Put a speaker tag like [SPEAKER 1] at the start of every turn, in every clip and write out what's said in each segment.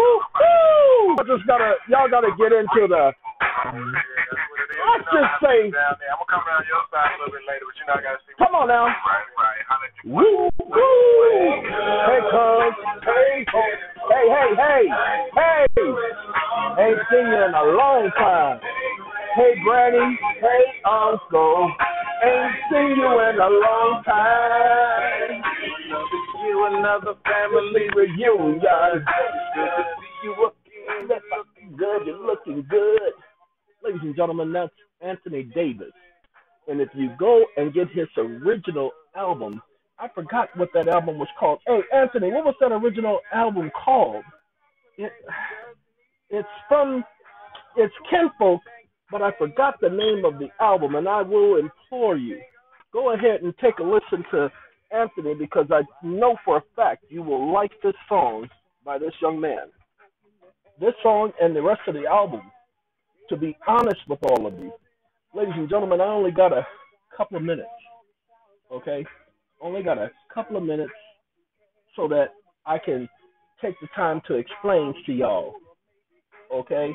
[SPEAKER 1] Woo, woo! I just gotta, y'all gotta get into the. Let's just say.
[SPEAKER 2] I'm gonna come around your side a little bit later, but you know I gotta see.
[SPEAKER 1] Come on now.
[SPEAKER 2] Right, right. Holla at you.
[SPEAKER 1] Woo, woo! Hey, cuz. Hey, hey, hey, hey, hey! Ain't seen you in a long time. Hey, granny. Hey, uncle. Ain't seen you in a long time. You another family reunion. Good to see you again. You're looking good. You're looking good. Ladies and gentlemen, that's Anthony Davis. And if you go and get his original album, I forgot what that album was called. Hey, Anthony, what was that original album called? It, it's from, it's Kinfolk, but I forgot the name of the album, and I will implore you, go ahead and take a listen to Anthony because I know for a fact you will like this song by this young man. This song and the rest of the album, to be honest with all of you, ladies and gentlemen, I only got a couple of minutes, okay? Only got a couple of minutes so that I can take the time to explain to y'all, okay?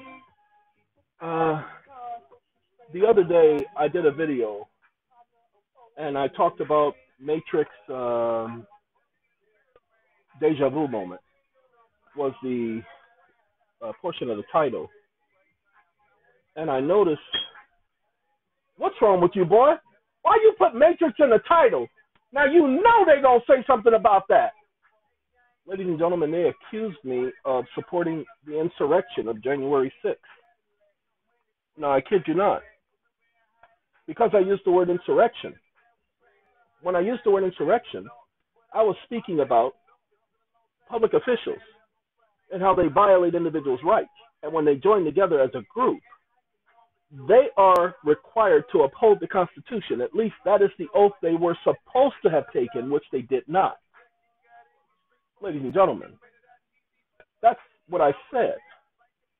[SPEAKER 1] Uh, the other day I did a video and I talked about Matrix um, deja vu moment was the uh, portion of the title, and I noticed, what's wrong with you, boy? Why you put Matrix in the title? Now you know they're gonna say something about that. Ladies and gentlemen, they accused me of supporting the insurrection of January 6th. No, I kid you not. Because I used the word insurrection. When I used the word insurrection, I was speaking about public officials and how they violate individuals' rights. And when they join together as a group, they are required to uphold the Constitution. At least that is the oath they were supposed to have taken, which they did not. Ladies and gentlemen, that's what I said.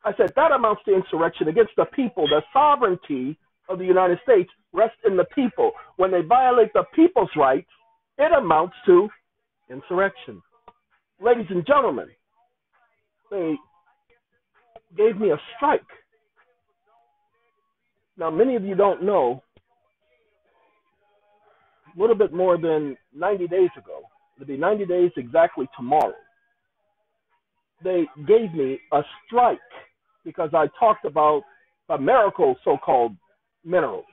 [SPEAKER 1] I said that amounts to insurrection against the people. The sovereignty of the United States rests in the people. When they violate the people's rights, it amounts to insurrection. Ladies and gentlemen, they gave me a strike. Now, many of you don't know, a little bit more than 90 days ago, it'll be 90 days exactly tomorrow, they gave me a strike because I talked about a miracle so called minerals.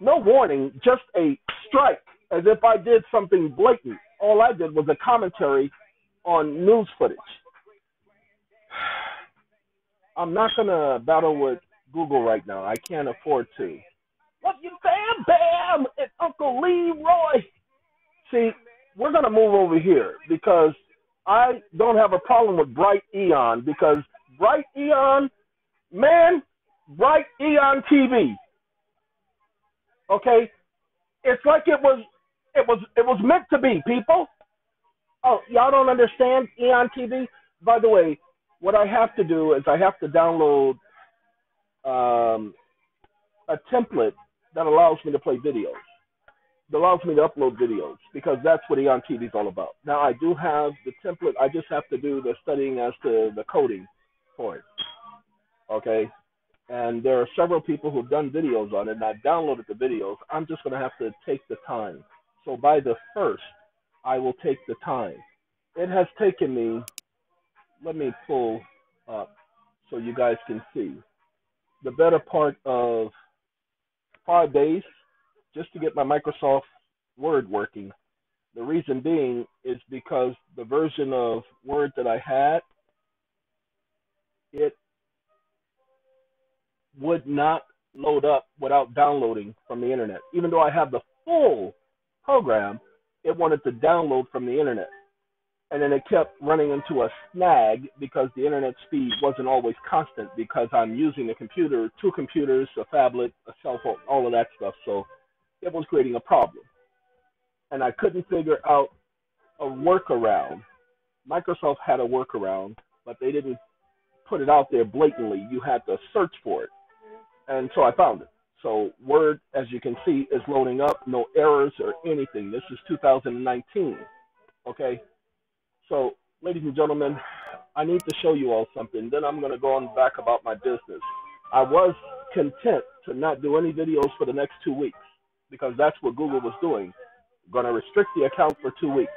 [SPEAKER 1] No warning, just a strike, as if I did something blatant. All I did was a commentary on news footage. I'm not going to battle with Google right now. I can't afford to. Love you, Bam Bam, and Uncle Leroy. See, we're going to move over here because I don't have a problem with Bright EeoN because Bright EeoN, man, Bright EeoN TV. Okay, it's like it was, it was, it was meant to be. People. Oh, y'all don't understand EeoN TV. By the way, what I have to do is I have to download um, a template that allows me to play videos. That allows me to upload videos because that's what EeoN TV is all about. Now I do have the template. I just have to do the studying as to the coding for it. Okay, and there are several people who've done videos on it, and I've downloaded the videos. I'm just going to have to take the time. So by the first, I will take the time. It has taken me, let me pull up so you guys can see, the better part of five days just to get my Microsoft Word working. The reason being is because the version of Word that I had, it would not load up without downloading from the internet. Even though I have the full program, it wanted to download from the internet. And then it kept running into a snag because the internet speed wasn't always constant because I'm using a computer, two computers, a tablet, a cell phone, all of that stuff. So it was creating a problem. And I couldn't figure out a workaround. Microsoft had a workaround, but they didn't put it out there blatantly. You had to search for it and so I found it. So Word, as you can see, is loading up, no errors or anything. This is 2019. Okay. So, ladies and gentlemen, I need to show you all something. Then I'm going to go on back about my business. I was content to not do any videos for the next two weeks because that's what Google was doing. Going to restrict the account for two weeks.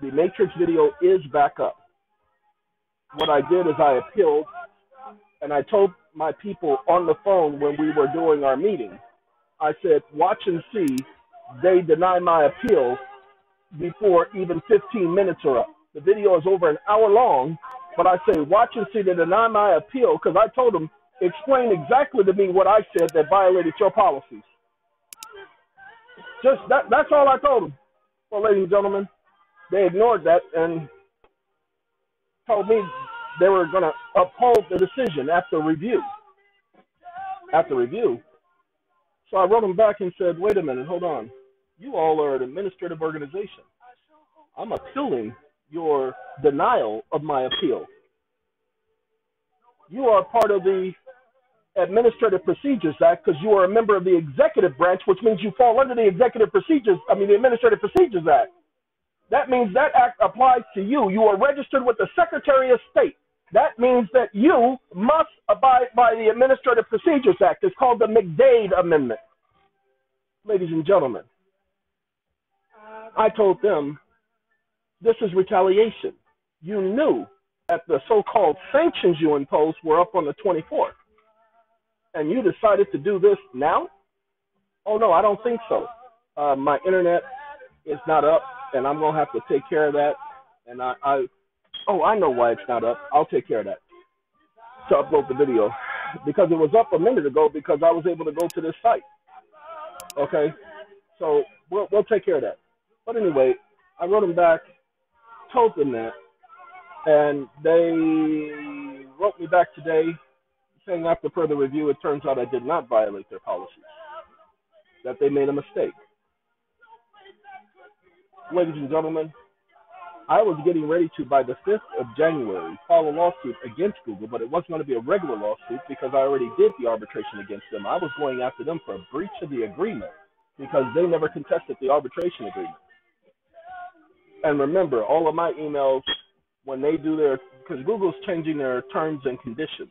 [SPEAKER 1] The Matrix video is back up. What I did is I appealed and I told my people on the phone when we were doing our meeting, I said, watch and see, they deny my appeal before even 15 minutes are up. The video is over an hour long, but I say, watch and see, they deny my appeal because I told them, explain exactly to me what I said that violated your policies. Just that, that's all I told them. Well, ladies and gentlemen, they ignored that and told me they were going to uphold the decision after review. After review. So I wrote them back and said, wait a minute, hold on. You all are an administrative organization. I'm appealing your denial of my appeal. You are part of the Administrative Procedures Act because you are a member of the executive branch, which means you fall under the Executive Procedures, I mean, the Administrative Procedures Act. That means that act applies to you. You are registered with the Secretary of State. That means that you must abide by the Administrative Procedures Act. It's called the McDade Amendment. Ladies and gentlemen, I told them this is retaliation. You knew that the so called sanctions you imposed were up on the 24th. And you decided to do this now? Oh, no, I don't think so. Uh, my internet is not up, and I'm going to have to take care of that. And I, I, oh, I know why it's not up. I'll take care of that to upload the video because it was up a minute ago because I was able to go to this site. Okay, so we'll we'll take care of that. But anyway, I wrote them back, told them that, and they wrote me back today saying after further review, it turns out I did not violate their policies, that they made a mistake. Ladies and gentlemen, I was getting ready to, by the 5th of January, file a lawsuit against Google, but it wasn't going to be a regular lawsuit because I already did the arbitration against them. I was going after them for a breach of the agreement because they never contested the arbitration agreement. And remember, all of my emails, when they do their, because Google's changing their terms and conditions.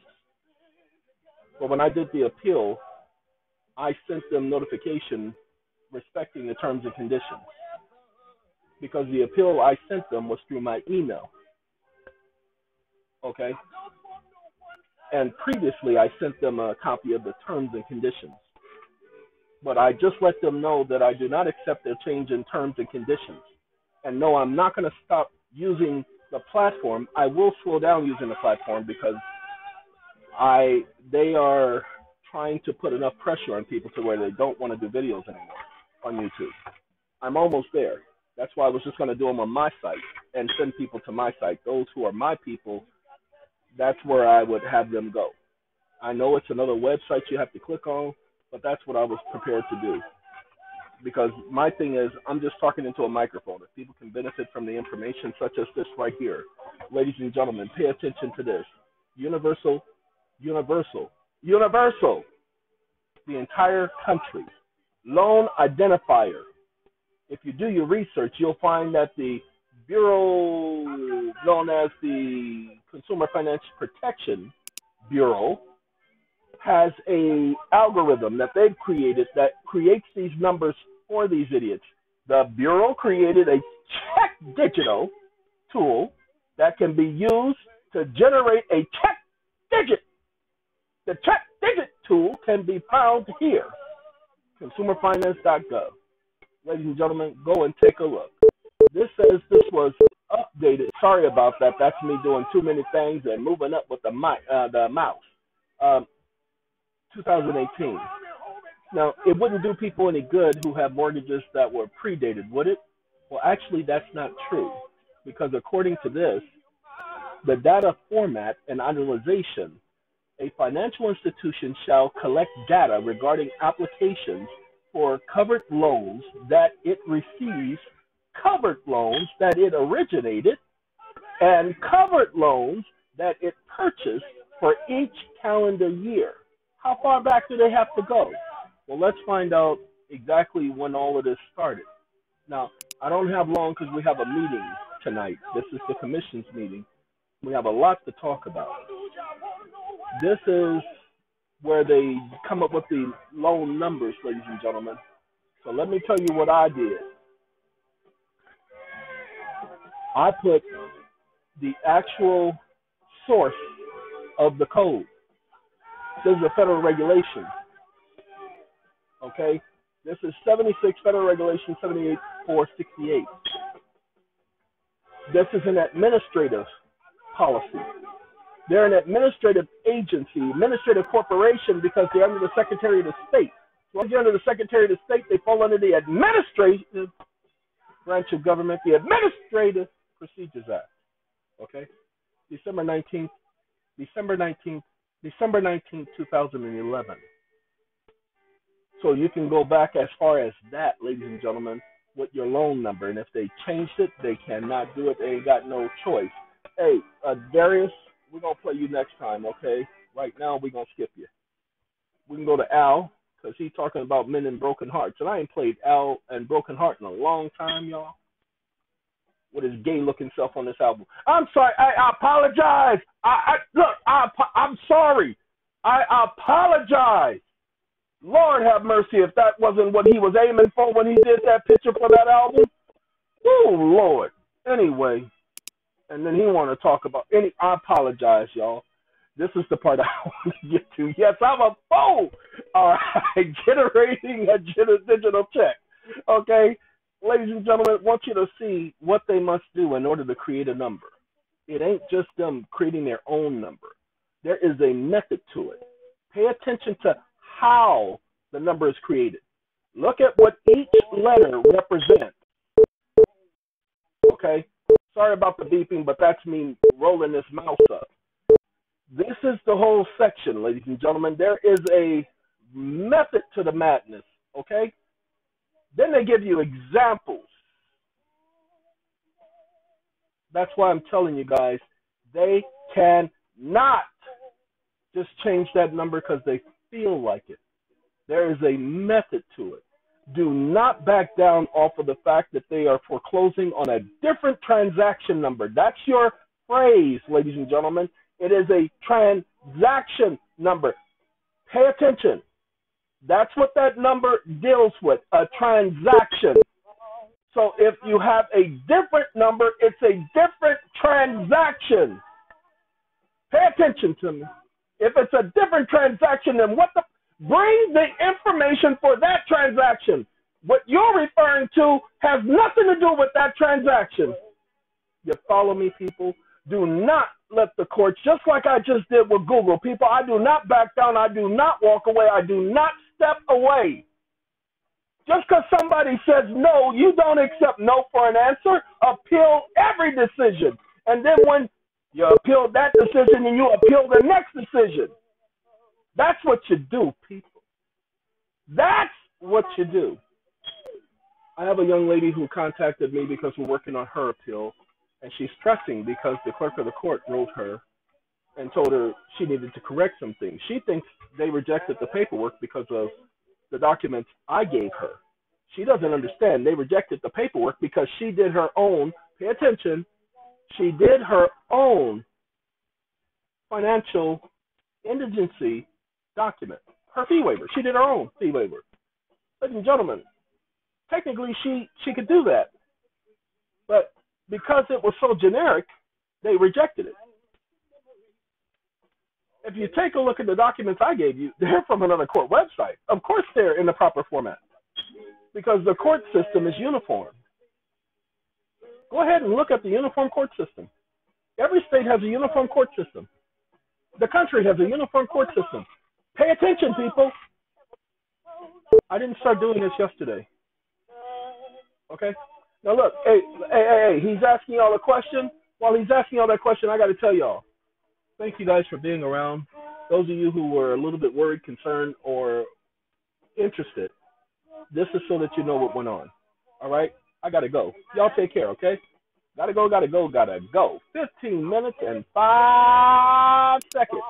[SPEAKER 1] But when I did the appeal, I sent them notification respecting the terms and conditions because the appeal I sent them was through my email. Okay? And previously I sent them a copy of the terms and conditions. But I just let them know that I do not accept their change in terms and conditions. And no, I'm not going to stop using the platform. I will slow down using the platform because I they are trying to put enough pressure on people to where they don't want to do videos anymore on YouTube. I'm almost there. That's why I was just going to do them on my site and send people to my site. Those who are my people, that's where I would have them go. I know it's another website you have to click on, but that's what I was prepared to do. Because my thing is, I'm just talking into a microphone. If people can benefit from the information such as this right here, ladies and gentlemen, pay attention to this. Universal, universal, universal. The entire country. Loan identifier if you do your research, you'll find that the Bureau, known as the Consumer Financial Protection Bureau, has a algorithm that they've created that creates these numbers for these idiots. The Bureau created a check digital tool that can be used to generate a check digit. The check digit tool can be found here, consumerfinance.gov ladies and gentlemen, go and take a look. This says this was updated. Sorry about that. That's me doing too many things and moving up with the mic, uh, the mouse. Um, 2018. Now, it wouldn't do people any good who have mortgages that were predated, would it? Well, actually, that's not true. Because according to this, the data format and analyzation, a financial institution shall collect data regarding applications for covered loans that it receives, covered loans that it originated, and covered loans that it purchased for each calendar year. How far back do they have to go? Well, let's find out exactly when all of this started. Now, I don't have long because we have a meeting tonight. This is the commission's meeting. We have a lot to talk about. This is where they come up with the loan numbers, ladies and gentlemen. So let me tell you what I did. I put the actual source of the code. This is a federal regulation. Okay? This is 76 Federal Regulation 78468. This is an administrative policy. They're an administrative agency, administrative corporation because they're under the Secretary of the State. So once you're under the Secretary of the State, they fall under the administrative branch of government, the Administrative Procedures Act. Okay? December 19th, December 19th, December 19th, 2011. So you can go back as far as that, ladies and gentlemen, with your loan number. And if they changed it, they cannot do it. They ain't got no choice. Hey, uh, we're to play you next time, okay? Right now, we're to skip you. We can go to Al, because he's talking about men and broken hearts. And I ain't played Al and Broken Heart in a long time, y'all. With his gay looking self on this album. I'm sorry. I, I apologize. I, I look. I, I'm sorry. I apologize. Lord have mercy if that wasn't what he was aiming for when he did that picture for that album. Oh Lord. Anyway, and then he want to talk about any. I apologize, y'all. This is the part I want to get to. Yes, I'm a fool. All right, generating a digital check. Okay, ladies and gentlemen, I want you to see what they must do in order to create a number. It ain't just them creating their own number. There is a method to it. Pay attention to how the number is created. Look at what each letter represents. Okay? Sorry about the beeping, but that's me rolling this mouse up. This is the whole section, ladies and gentlemen. There is a method to the madness, okay? Then they give you examples. That's why I'm telling you guys, they cannot just change that number because they feel like it. There is a method to it. Do not back down off of the fact that they are foreclosing on a different transaction number. That's your phrase, ladies and gentlemen. It is a transaction number. Pay attention. That's what that number deals with a transaction. So if you have a different number, it's a different transaction. Pay attention to me. If it's a different transaction, then what the bring the information for that transaction. What you're referring to has nothing to do with that transaction. You follow me, people? Do not let the courts, just like I just did with Google, people, I do not back down. I do not walk away. I do not step away. Just because somebody says no, you don't accept no for an answer. Appeal every decision. And then when you appeal that decision and you appeal the next decision. That's what you do, people. That's what you do. I have a young lady who contacted me because we're working on her appeal, and she's stressing because the clerk of the court wrote her and told her she needed to correct some things. She thinks they rejected the paperwork because of the documents I gave her. She doesn't understand. They rejected the paperwork because she did her own, pay attention, she did her own financial indigency document, her fee waiver. She did her own fee waiver. Ladies and gentlemen, technically she, she could do that. But because it was so generic, they rejected it. If you take a look at the documents I gave you, they're from another court website. Of course, they're in the proper format because the court system is uniform. Go ahead and look at the uniform court system. Every state has a uniform court system. The country has a uniform court system. Pay attention, people. I didn't start doing this yesterday. Okay? Now look, hey, hey, hey, hey, he's asking y'all a question. While he's asking y'all that question, I got to tell y'all, thank you guys for being around. Those of you who were a little bit worried, concerned, or interested, this is so that you know what went on. All right? I gotta go. Y'all take care, okay? Gotta go, gotta go, gotta go. 15 minutes and 5 seconds.